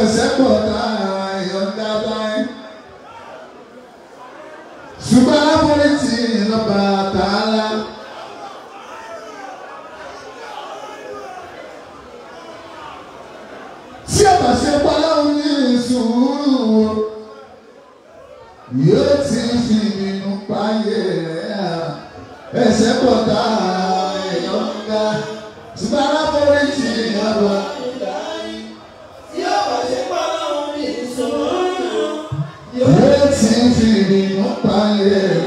ẹsẹ̀ pọ̀ sì ní mọ́tà yẹn.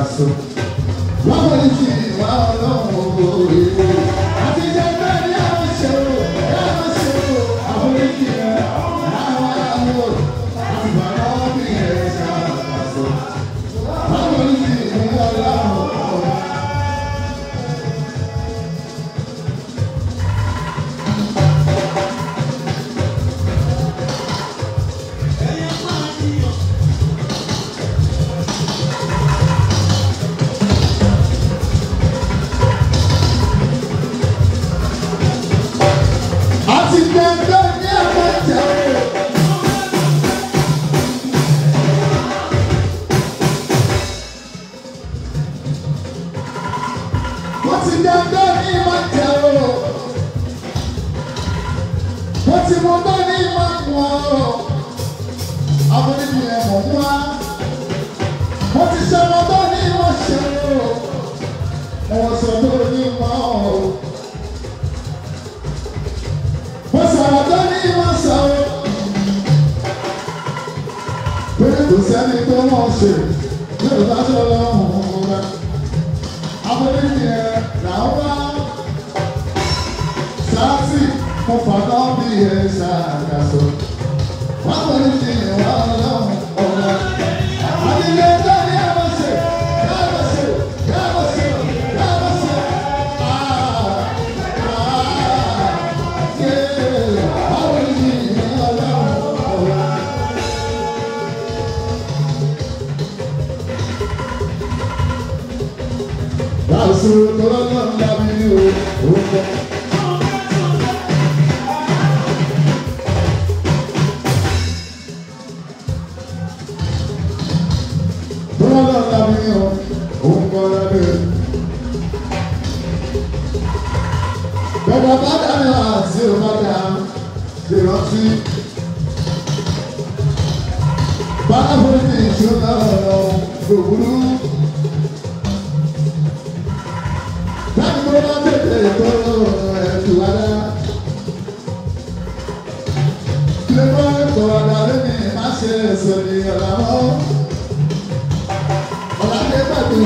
educação pé kò sẹ́ni tó wọ́n ṣe ní ìdájọ́ lọ́hùn ún rẹ̀. Amúlẹ́ni ẹ̀ làwọn bá sáàtì mo fọdọ́ bí sọ̀rọ̀ tọ́lá náà dábí ní o òun kọ́. tọ́lá náà dábí ní o òun kọ́ lábẹ́ o. bẹ̀rẹ̀ bá dáná àti ìrọ̀bàdà lè rántí. báwo ni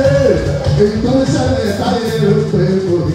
èyí tó ń ṣẹlẹ̀ táyé ló pé kò ní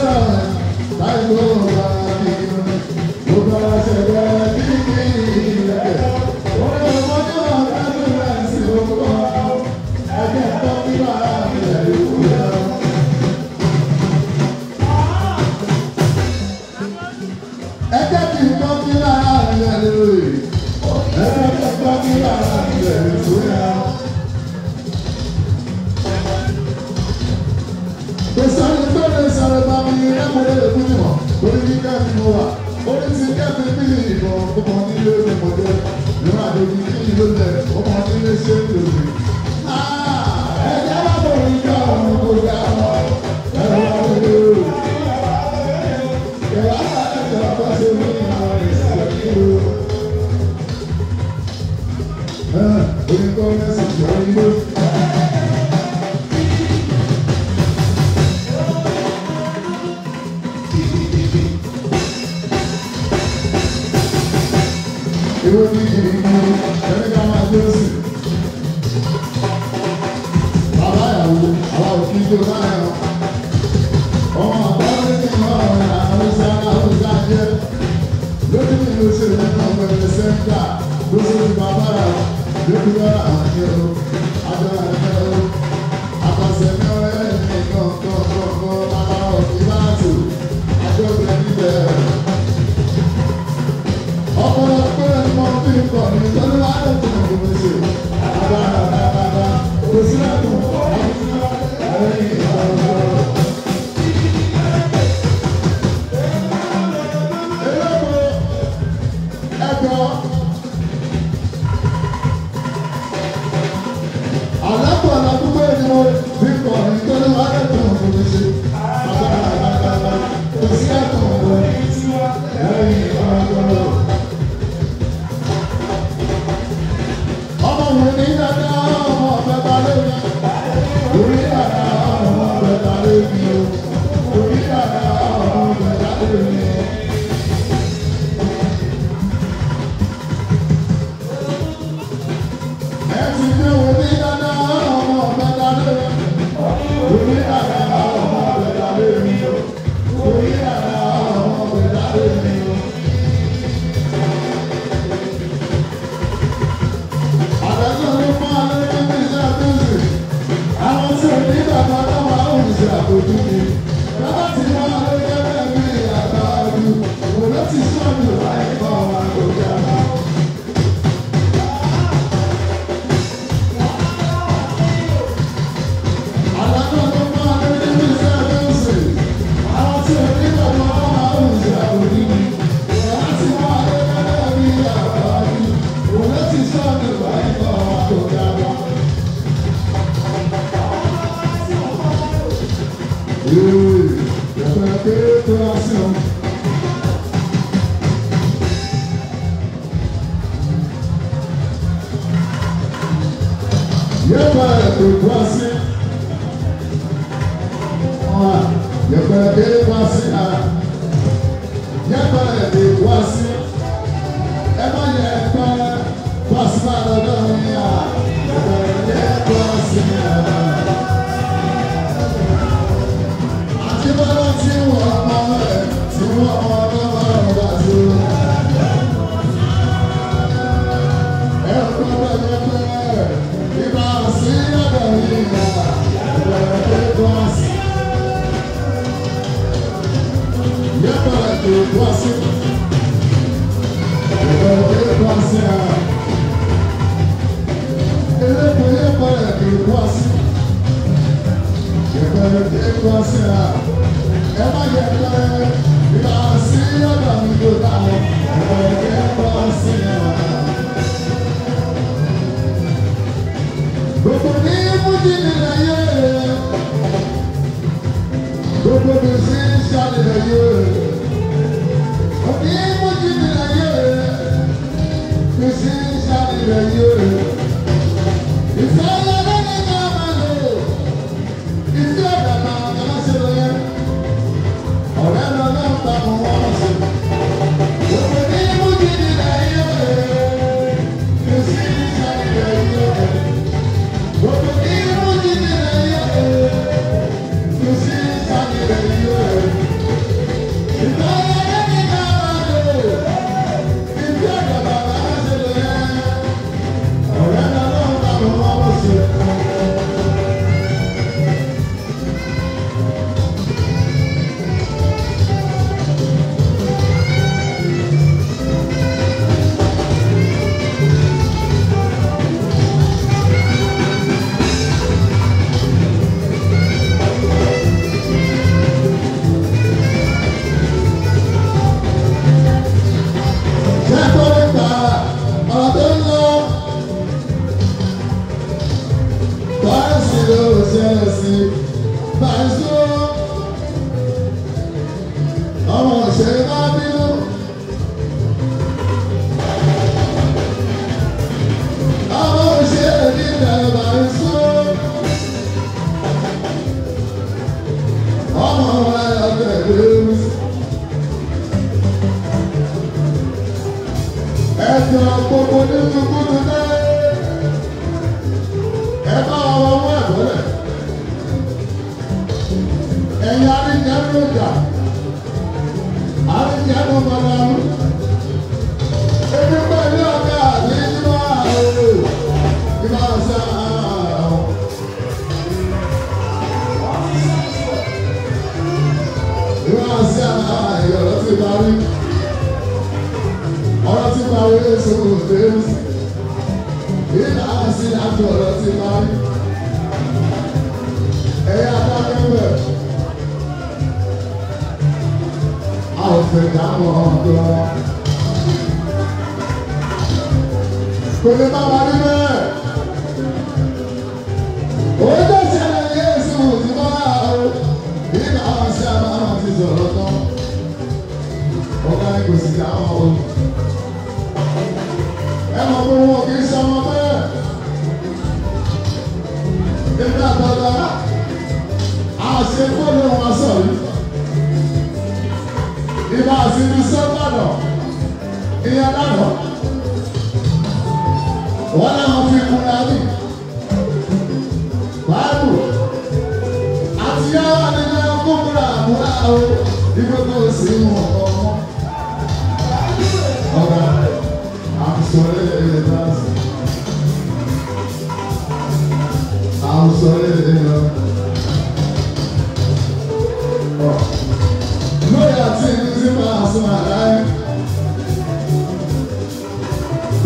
jẹ́ lójú mi ló ṣe lẹ́nu ọmọ ẹgbẹ́ sẹ́ńtà lóṣù tí bàbá rà lójú rà àjẹrò àjọrà àjẹrò àpàṣẹ náà ẹni kọ̀ọ̀kọ̀ọ̀kọ̀ bàbá òkè báàtù àjọpẹ̀ níbẹ̀. ọ̀pọ̀lọpọ̀ ẹ̀mọ́ bí nǹkan ní ìtọ́jú láti ẹ̀kọ́ ìgbésẹ̀ àbára. ọ̀rẹ́ ta lé mi. Orí àná ọ̀rẹ́ ta lé mi o. àbójú mi.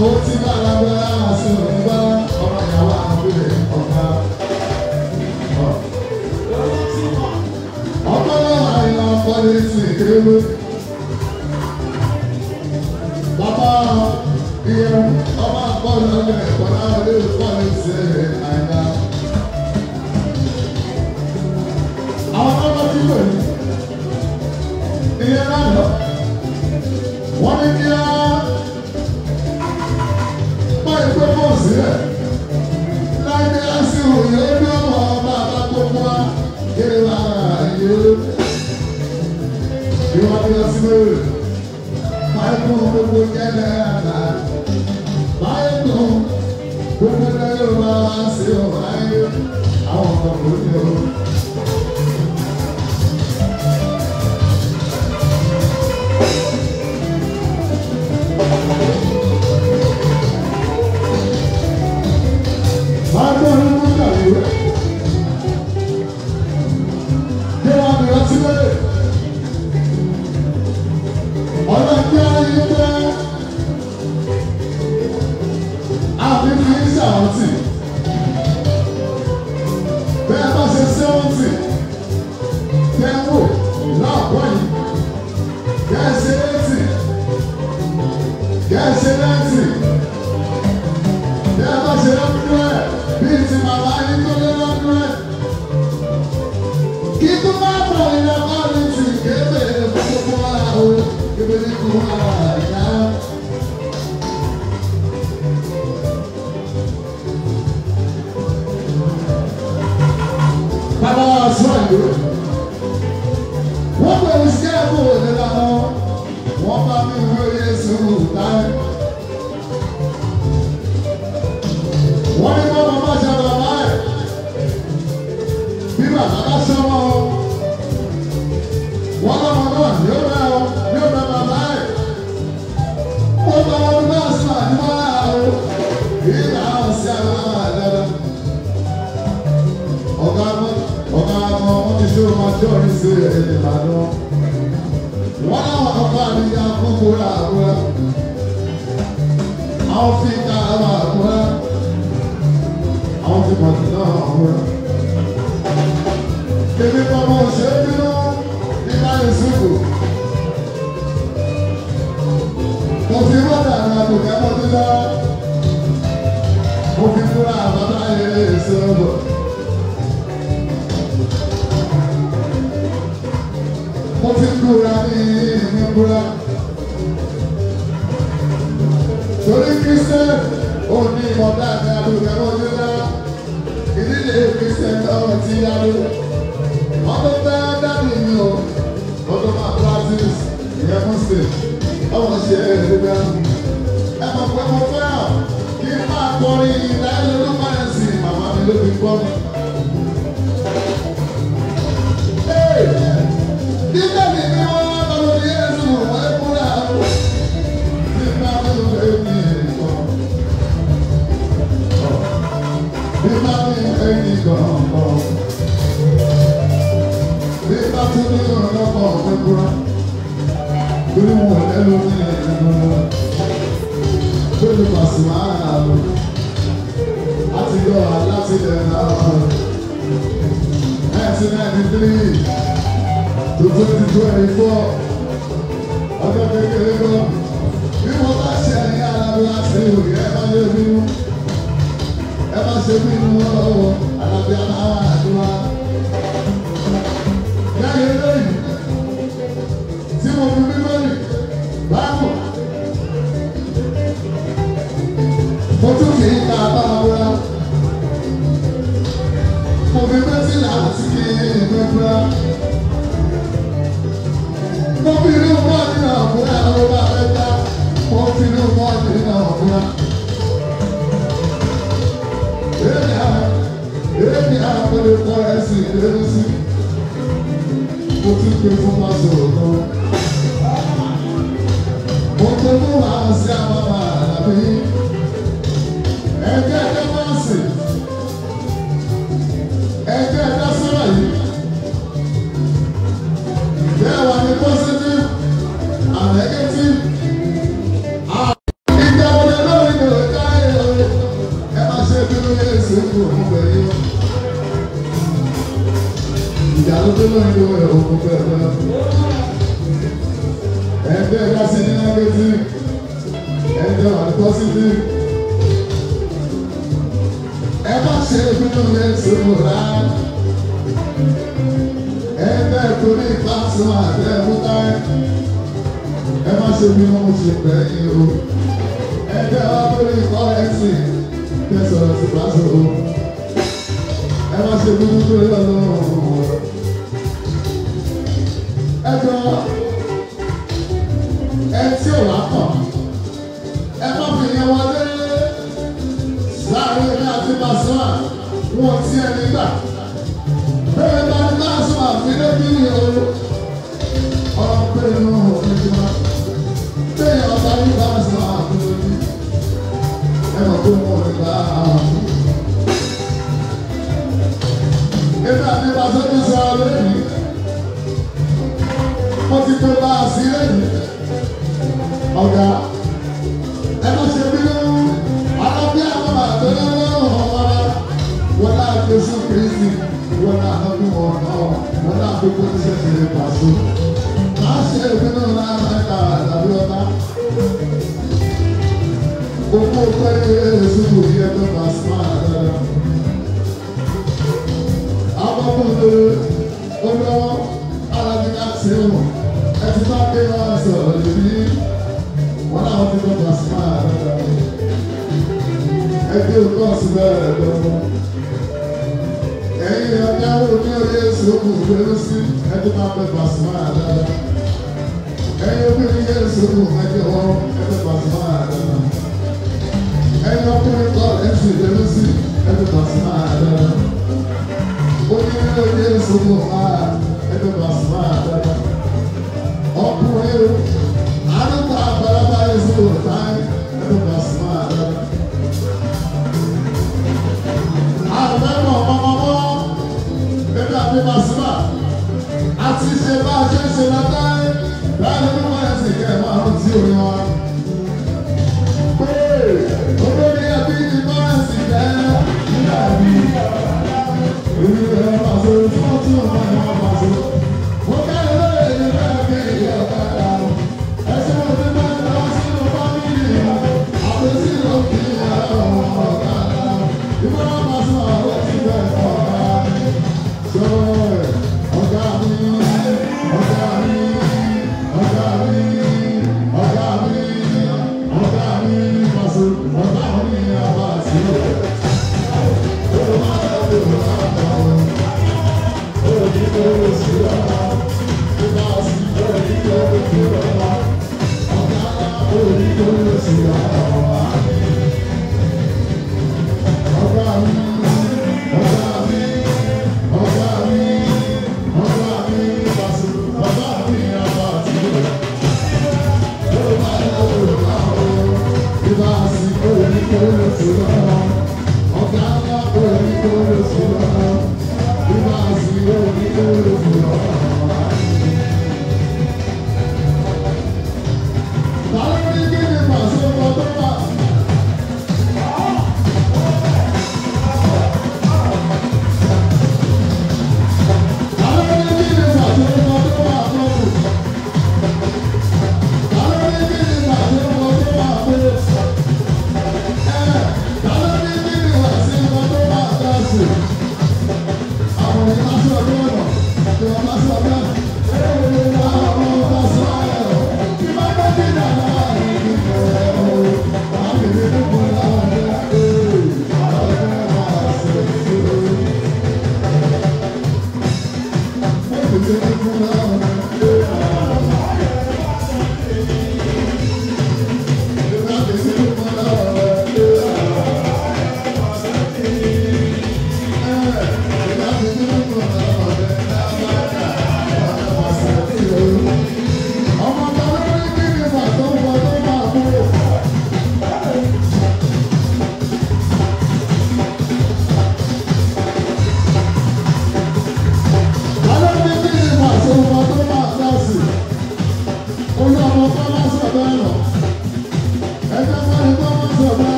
ó ti bá alágbára àti òǹgbà ọ̀rọ̀ ìyàwó àbúrò ọ̀gá. ọpọlọ àyà ọpọlọ ti kéwé. bàbá ìyẹn ọba àpọlọ ọgbẹ ìpọlá ọdẹ ìpọlọ ti àyà. àwọn ọmọ tí wọ́n ìyẹn náà lọ wọ́n ní kí á. Amen. Amen. perfumador.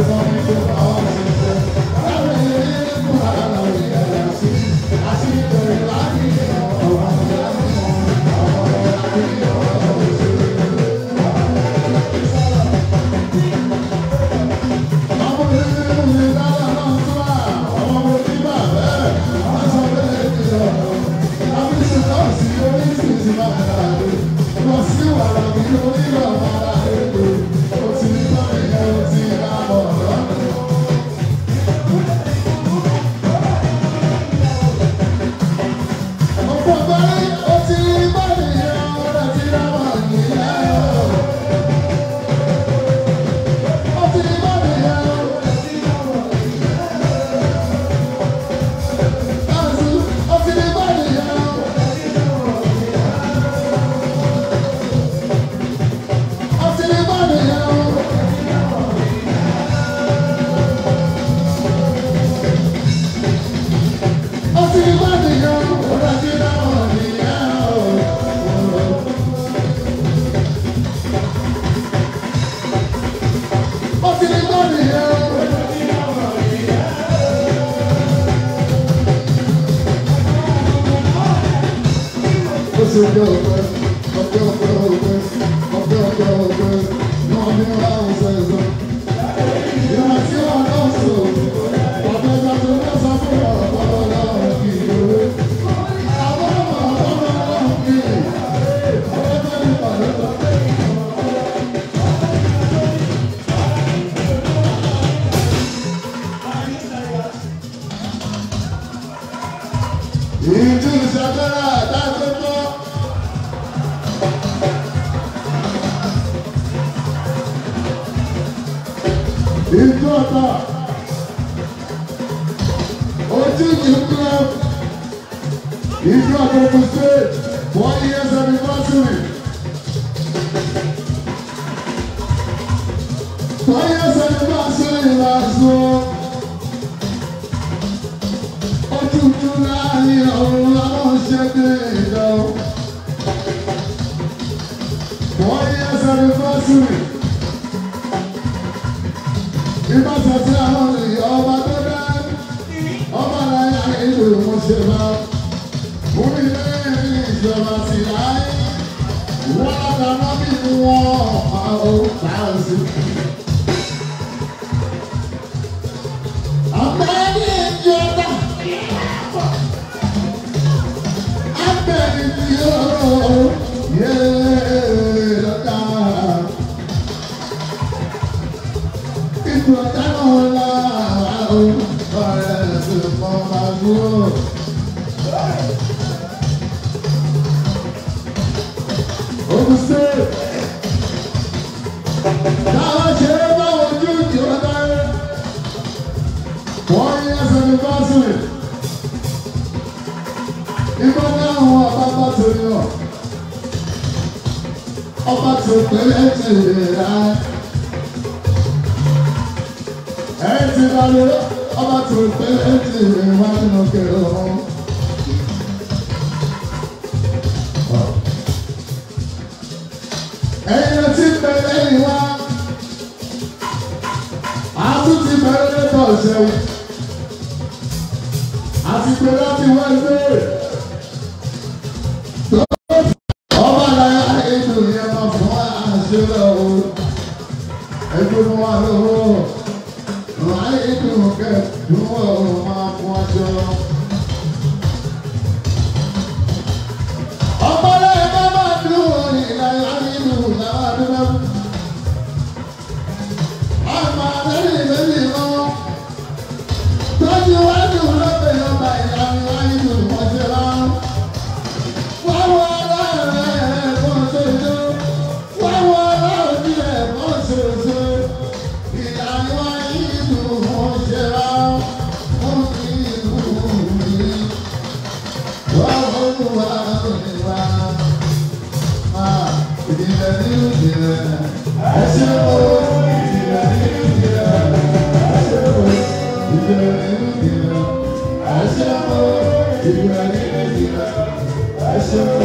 Thank you. lórí náà. Ọba tó pẹ́lẹ́ ti lè ra. Ẹ ti ra lé ọba tó pẹ́lẹ́ ti lè wá nínú kẹrọ. Ẹyin tí pẹ́lẹ́ yìí wá. Yes, sir.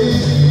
you.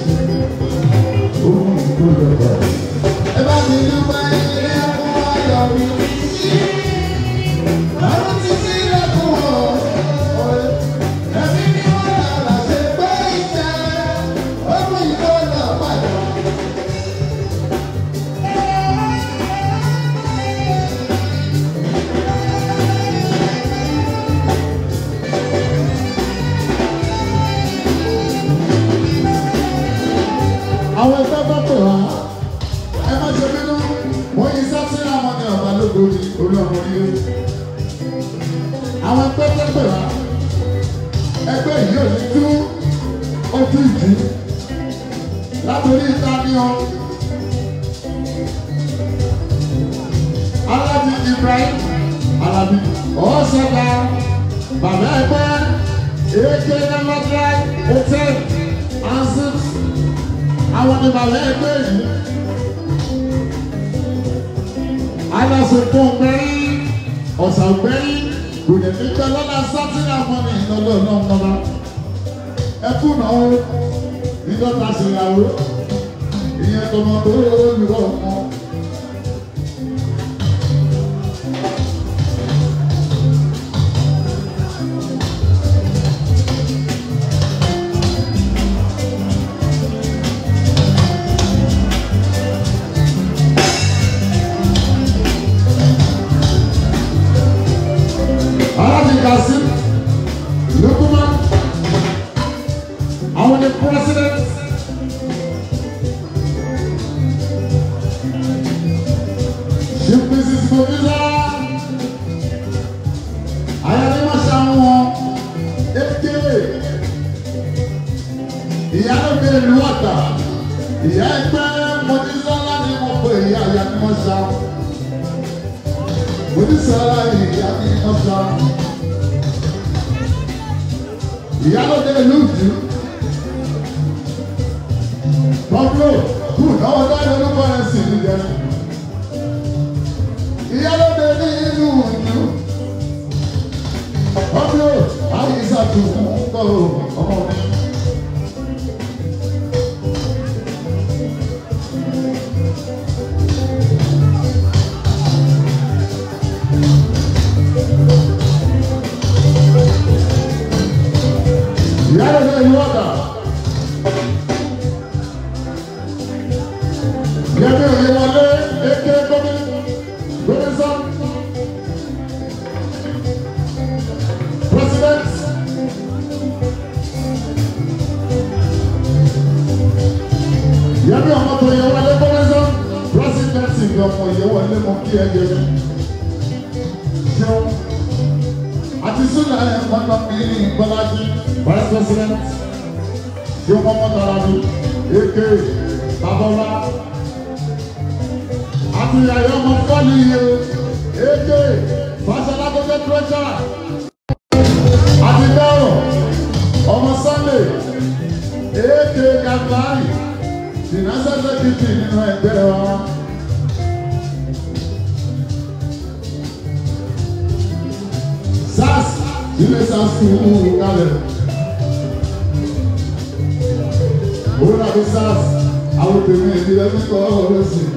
Thank you. pedacinho. àbíyáyọ ọmọ tọ́lì yìí èké fàṣẹlá tó jẹ́ tírẹ́ṣà àti dárò ọmọ Sunday èké kàfáì dìnásẹ́sẹ́ títì nínú ẹgbẹ́ wa. sars ilé sars kì í mú un kalẹ̀. sars àwọn obìnrin ìdílé ń kọ́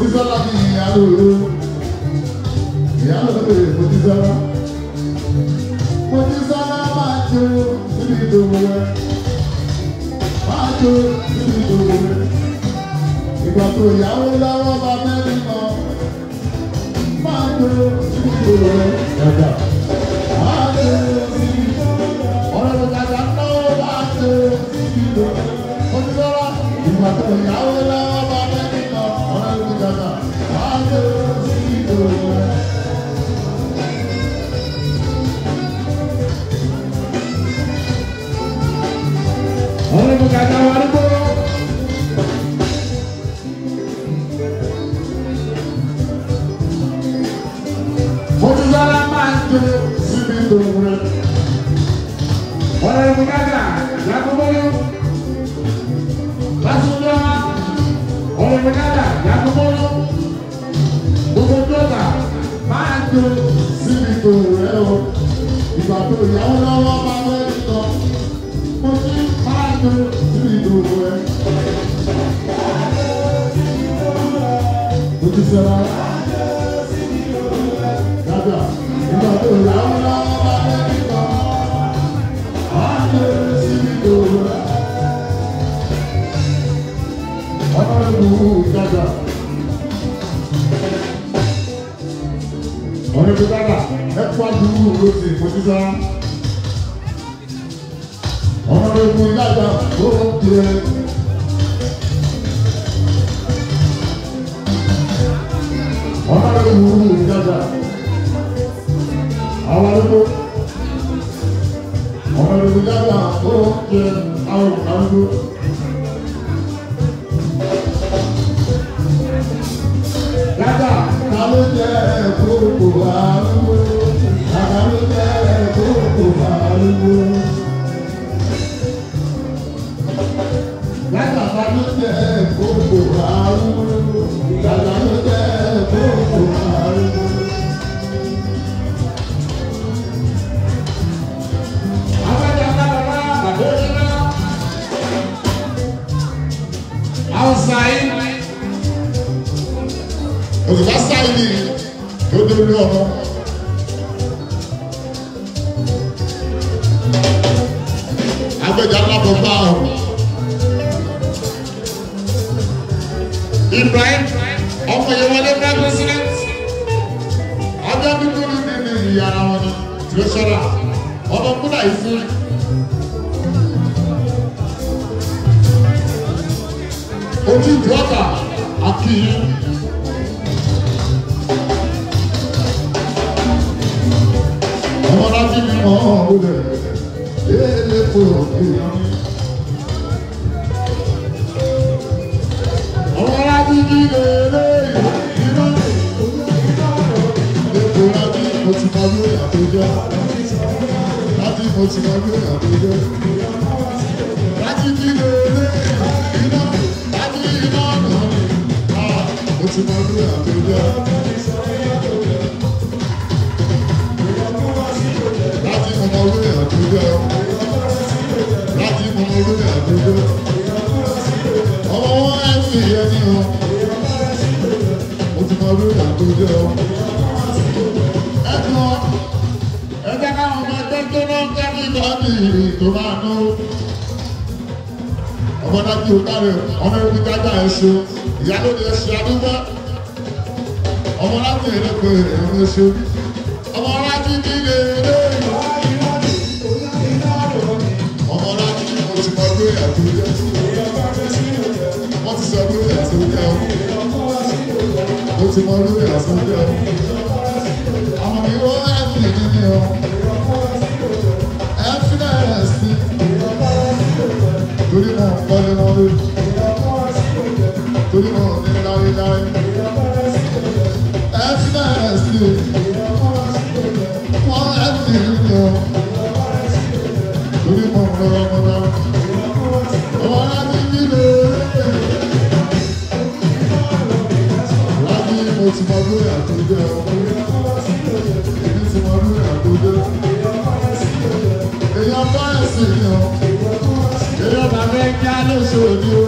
Mọ́tísọ́lá bí ìyálò oró ìyálò bèrè Mọ́tísọ́lá Mọ́tísọ́lá máa jó níbi ìdòwò rẹ máa jó níbi ìdòwò rẹ ìgbà tó ìyàwó lọ́wọ́ bá mẹ́rin mọ́ máa ọmọ dájú ọ̀dàrẹ ọmọ ẹbí dájà ẹṣọ ìyálóde ẹṣọ adúgbò ọmọ láti ẹlẹgbẹ ẹwọn ẹṣọ ọmọ láti dídé ẹdẹ ọmọ láti mo ti mọ pé ẹtọ jẹ wọn ti sọ pé ẹtọ jẹ ọ mo ti mọ pé ẹtọ jẹ Èèyàn bá ẹ̀sìn yàn, èèyàn bàbá ẹja lóṣooṣù.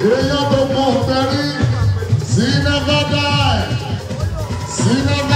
èèyàn tó mọ ọ̀fẹ́ rí sí never die sí never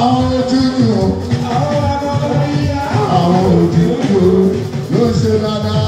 àwọn ojú ni o àwọn òbí ni o ló ń ṣe dáadáa.